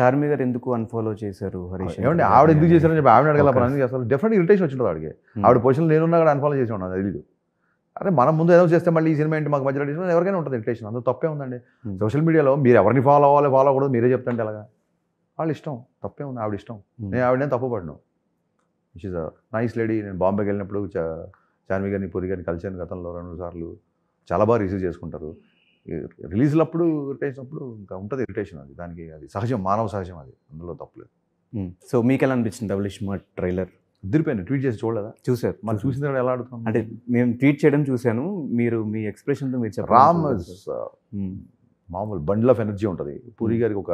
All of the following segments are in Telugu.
చార్మి గారు ఎందుకు అన్ఫాలో చేశారు హరీష్ గారిని? ఆవిడ ఎందుకు చేశారని చెప్పి ఆవిడ అడగల. ఎందుకు చేస్తారు డెఫినెట్ ఇరిటేషన్ వచ్చింటుంది ఆవిడకి Hmm. ఆవిడ పొజిషన్ నేనున్నా కూడా అన్ఫాలో చేసి ఉన్నాను అది తెలీదు అరే మనం ముందు ఏదో చేస్తే మళ్ళీ ఈ సినిమా ఏంటి మాకు మధ్యలో ఇరిటేషన్ ఎవరికైనా ఉంటుంది ఇరిటేషన్ అందులో తప్పే ఉందండి Hmm. సోషల్ మీడియాలో మీరు ఎవరిని ఫాలో అవ్వాలి ఫాలో అవ్వకూడదు మీరే చెప్తుంటే ఎలాగా వాళ్ళ ఇష్టం తప్పే ఉంది ఆవిడ ఇష్టం Hmm. నేను ఆవిడనే తప్పుపడను విచ్ ఇస్ నైస్ లేడీ నేను బాంబేకి వెళ్ళినప్పుడు చార్మి గారిని పూరి గారిని కలిసాను గతంలో రెండు సార్లు చాలా బాగా రిసీవ్ చేసుకుంటారు రిలీజ్లప్పుడు ఇరిటేషన్ అప్పుడు ఇంకా ఉంటుంది ఇరిటేషన్ అది. దానికి అది సహజం మానవ సహజం అది. అందులో తప్పులేదు. సో మీకు ఎలా అనిపించింది డబుల్ స్మార్ట్ ట్రైలర్? ఉద్దిరిపోయాను ట్వీట్ చేసి చూడలేదా? చూసారు. మనం చూసారు. చూసిన తర్వాత ఎలా అడుగుతాం అంటే మేము ట్వీట్ చేయడం చూశాను. మీరు మీ ఎక్స్ప్రెషన్తో మీరు రామ్. మామూలు బండిల్ ఆఫ్ ఎనర్జీ ఉంటుంది. పూరి. గారికి ఒక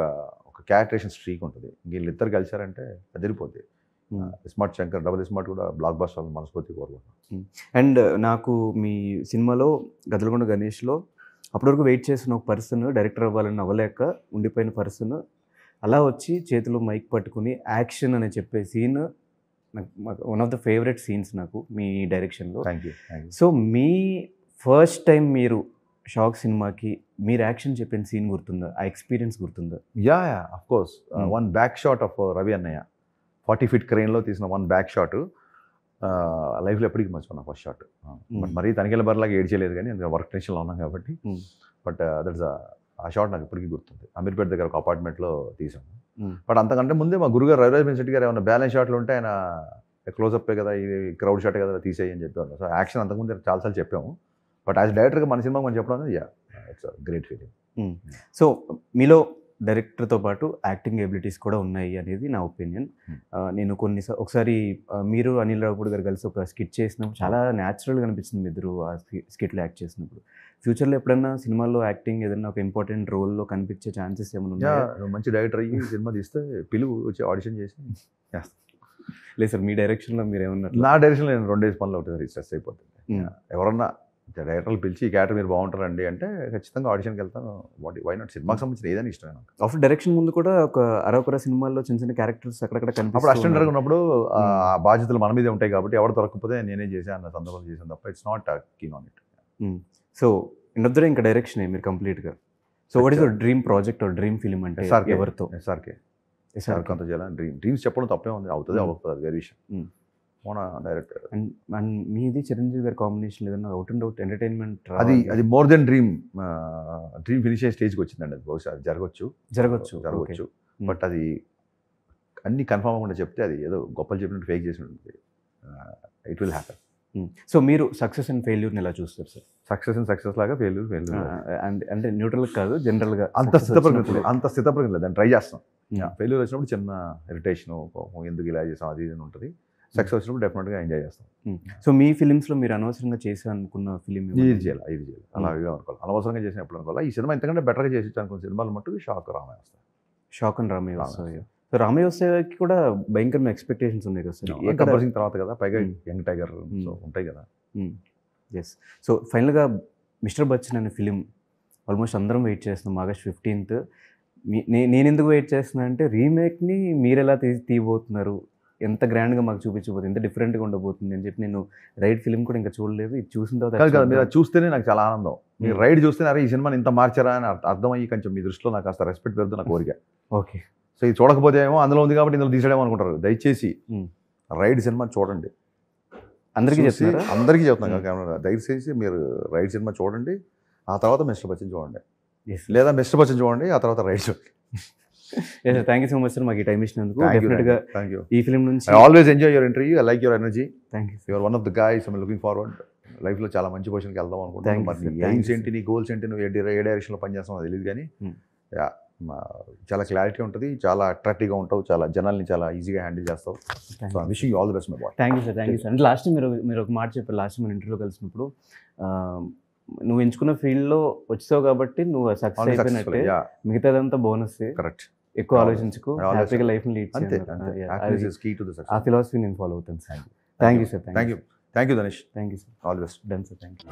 ఒక క్యారెక్టరేషన్ స్ట్రీక్ ఉంటుంది. వీళ్ళిద్దరు కలిశారంటే అదిరిపోద్ది. స్మార్ట్ శంకర్ డబుల్ స్మార్ట్ కూడా బ్లాక్ బస్టర్ మనస్ఫూర్తి కోరుకుంటున్నాను అండ్ నాకు మీ సినిమాలో గదలగొండ గణేష్లో అప్పటి వరకు వెయిట్ చేసిన ఒక పర్సన్ డైరెక్టర్ అవ్వాలని అవ్వలేక ఉండిపోయిన పర్సన్ అలా వచ్చి చేతిలో మైక్ పట్టుకుని యాక్షన్ అని చెప్పే సీన్ నాకు one of the favourite scenes నాకు మీ డైరెక్షన్లో. సో మీ ఫస్ట్ టైం మీరు షాక్ సినిమాకి మీరు యాక్షన్ చెప్పిన సీన్ గుర్తుందా? ఆ ఎక్స్పీరియన్స్ గుర్తుందా? Yeah yeah of course. One back shot of Ravi అన్నయ్య. ఫార్టీ ఫీట్ క్రెయిన్లో తీసిన వన్ బ్యాక్ షాట్. లైఫ్లో ఎప్పటికీ మర్చిపోయినా ఫస్ట్ షాట్. బట్ మరీ తనిఖీల బరిలాగా ఏడ్చేయలేదు కానీ అందులో వర్క్ టెన్షన్లో ఉన్నాం కాబట్టి. బట్ దట్స్ ఆ షాట్ నాకు ఇప్పటికీ గుర్తుంది. అమీర్పేట దగ్గర ఒక అపార్ట్మెంట్లో తీసాము. బట్ అంతకంటే ముందే మా గురుగారు రవిరాజ్ శెట్టి గారు ఏమైనా బ్యాలెన్స్ షాట్లు ఉంటే ఆయన క్లోజప్పే కదా ఇది క్రౌడ్ షాటే కదా తీసేయి అని సో యాక్షన్ అంతకుముందు చాలాసార్లు చెప్పాము. బట్ యాజ్ డైరెక్టర్గా మన సినిమా మనం చెప్పడం అనేది yeah it's great feeling. So మీలో డైరెక్టర్తో పాటు యాక్టింగ్ ఎబిలిటీస్ కూడా ఉన్నాయి అనేది నా ఒపీనియన్. నేను కొన్ని ఒకసారి మీరు అనిల్ రావుపూడి గారు కలిసి ఒక స్కిట్ చేసినప్పుడు చాలా న్యాచురల్గా అనిపించింది మీ ఇద్దరు ఆ స్కిట్లో యాక్ట్ చేసినప్పుడు. ఫ్యూచర్లో ఎప్పుడైనా సినిమాల్లో యాక్టింగ్ ఏదైనా ఒక ఇంపార్టెంట్ రోల్లో కనిపించే ఛాన్సెస్ ఏమైనా ఉన్నాయా? మంచి డైరెక్టర్ అయ్యి సినిమా తీస్తే పిలువు వచ్చి ఆడిషన్ చేసి లేదు సార్ మీ డైరెక్షన్లో మీరు ఏమన్నా నా డైరెక్షన్ నేను రెండేసి పనులు ఒకటి స్ట్రెస్ అయిపోతుంది. ఎవరన్నా డైరెక్టర్లు పిలిచి ఈ క్యారెక్టర్ మీరు బాగుంటారండి అంటే ఖచ్చితంగా ఆడిషన్కి వెళ్తాను వాటి వై నాట్ సినిమాకి సంబంధించిన ఏదైనా ఇష్టమే నాకు. ఆఫ్ డైరెక్షన్ ముందు కూడా ఒక అరొకర సినిమాల్లో చిన్న చిన్న క్యారెక్టర్స్ అక్కడక్కడ అప్పుడు అసిస్టెంట్ ఉన్నాయి. ఉన్నప్పుడు బాధ్యతలు మన మీదే ఉంటాయి కాబట్టి ఎవరు దొరకకపోతే నేనే చేశాను అన్న సందర్భం చేశాను తప్ప it's not keen on it so ఇండొద్దరే ఇంకా డైరెక్షన్ మీరు కంప్లీట్గా? So what is your dream project or dream film అంటే ఎవరితో? ఎస్ఆర్కే. ఎస్ఆర్కే అంత చేయాలని డ్రీమ్ డ్రీమ్స్ చెప్పడం తప్పే ఉంది. అవుతుంది. అవ్వదు అది వేరే విషయం. మన డైరెక్టర్? అండ్ అండ్ మీది చిరంజీవి గారి కాంబినేషన్ ఏదైనా అవుట్ అండ్ అవుట్ ఎంటర్టైన్మెంట్ అది అది more than dream dream finish అయ్యే స్టేజ్కి వచ్చిందండి అది బహుశా అది జరగచ్చు. జరగచ్చు జరగచ్చు. బట్ అది అన్ని కన్ఫర్మ్ అవ్వకుండా చెప్తే అది ఏదో గొప్పలు చెప్పినట్టు ఫేక్ చేసి ఉంటుంది. It will happen. సో మీరు సక్సెస్ అండ్ ఫెయిల్యూర్ని ఎలా చూస్తారు సార్? సక్సెస్ అండ్ సక్సెస్ లాగా ఫెయిల్యూర్ ఫెయిల్యూర్ అండ్ అంటే న్యూట్రల్ కాదు జనరల్గా అంత స్థితప్రజ్ఞ అంత స్థితప్రజ్ఞ లేదు. దాన్ని ట్రై చేస్తాం. ఫెయిల్యూర్ వచ్చినప్పుడు చిన్న ఇరిటేషన్ ఎందుకు ఇలా చేసాం అది ఇది ఉంటుంది. సక్సెస్ వచ్చినప్పుడు డెఫినెట్గా ఎంజాయ్ చేస్తాం. సో మీ ఫిలిమ్స్లో మీరు అనవసరంగా చేసి అనుకున్న ఫిలిం ఇది చేయాలి ఇది చేయాలి. అలా ఇవి అనుకోవాలి. అనవసరంగా చేసిన ఎప్పుడు అనుకోవాలి? ఈ సినిమా ఇంతకంటే బెటర్గా చేసి అనుకున్న సినిమాలు మట్టుకు షాక్ రామాయ వస్తాయి షాక్ అండ్ రామయ్య రామయ్య వస్తాయి సో రామయ్య వస్తాయికి కూడా భయంకరమైన ఎక్స్పెక్టేషన్స్ ఉన్నాయి కదా సార్? ఎక్కడ? గబ్బర్ సింగ్ తర్వాత కదా? పైగా. Young tiger. ఉంటాయి కదా? ఎస్ సో ఫైనల్గా మిస్టర్ బచ్చన్ అనే ఫిలిం ఆల్మోస్ట్ అందరం వెయిట్ చేస్తున్నాం. August fifteenth. నేను ఎందుకు వెయిట్ చేస్తున్నా అంటే రీమేక్ని మీరు ఎలా తీ తీయబోతున్నారు? ఎంత గ్రాండ్గా మాకు చూపించబోతుంది ఎంత డిఫరెంట్గా ఉండబోతుంది అని చెప్పి నేను రైడ్ ఫిలిం కూడా ఇంకా చూడలేదు. ఇది చూసిన తర్వాత కాదు మీరు చూస్తేనే నాకు చాలా ఆనందం. మీరు Hmm. రైడ్ చూస్తేనే అరే ఈ సినిమాని ఇంత మార్చారా అని అర్థ- అర్థమయ్యి కొంచెం మీ దృష్టిలో నాకు కాస్త రెస్పెక్ట్ పెరుగుతుంది నా కోరిక. ఓకే సో ఇది చూడకపోతే ఏమో అందులో ఉంది కాబట్టి ఇందులో తీసేయడం అనుకుంటారు. దయచేసి Hmm. రైడ్ సినిమా చూడండి. అందరికీ చూసి- చెప్తున్నారా? అందరికీ చెప్తున్నాను Hmm. కెమెరా దయచేసి మీరు రైడ్ సినిమా చూడండి. ఆ తర్వాత మిస్టర్ బచ్చన్ చూడండి. లేదా మిస్టర్ బచ్చన్ చూడండి ఆ తర్వాత రైడ్ చూడండి. Thank you so much sir మాకు ఈ టైం ఇచ్చినందుకు. డెఫినెట్గా థ్యాంక్ యూ ఈ ఫిలిం నుంచి always enjoy your interview I like your energy thank you your one of the guys I'm looking forward లైఫ్లో చాలా మంచి పొజిషన్కి వెళ్దాం అనుకుంటున్నాను. మరి ఎయిమ్స్ ఏంటి నీ గోల్స్ ఏంటి నువ్వు ఏ డైరెక్షన్లో పనిచేస్తావు తెలియదు కానీ Hmm. చాలా క్లారిటీ ఉంటుంది చాలా అట్రాక్టివ్గా ఉంటావు చాలా జనాల్ని చాలా ఈజీగా హ్యాండిల్ చేస్తావు. So wishing all the best my boy thank you sir thank you sir అంటే లాస్ట్ మీరు మీరు ఒక మాట చెప్పారు లాస్ట్ మన ఇంటర్వ్యూలో కలిసినప్పుడు నువ్వు ఎంచుకున్న ఫీల్డ్లో వచ్చావు కాబట్టి నువ్వు సక్సెస్ అయిపోయినట్టే మిగతాదంతా బోనస్ కరెక్ట్ ఎక్కువ ఆలోచించుకో. హ్యాపీగా లైఫ్ లీడ్ అంతే అంతే. కీ టు దాస్ ఆ ఫిలాసఫీ నేను ఫాలో అవుతాను sir. Thank you sir thank you thank you Dhanesh thank you sir all the best done sir thank you